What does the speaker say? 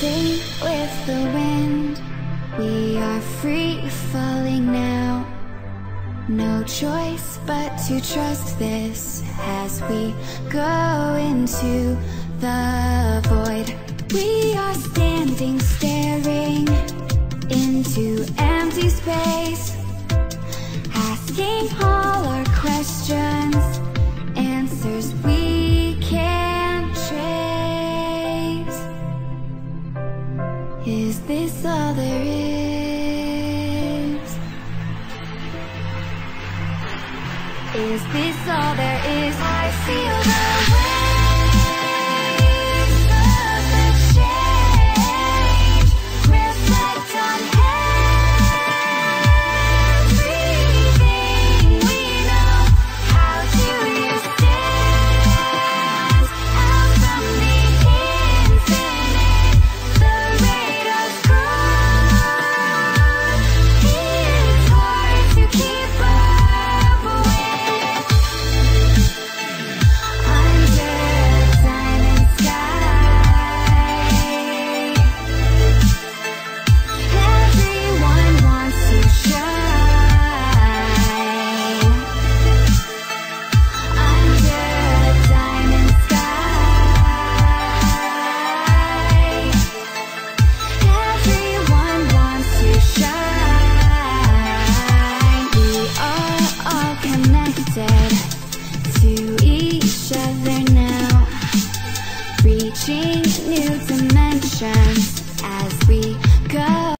sing with the wind We are free falling now. No choice but to trust this As we go into the void. We are standing still. Is this all there is? Is this all there is? Reaching dimensions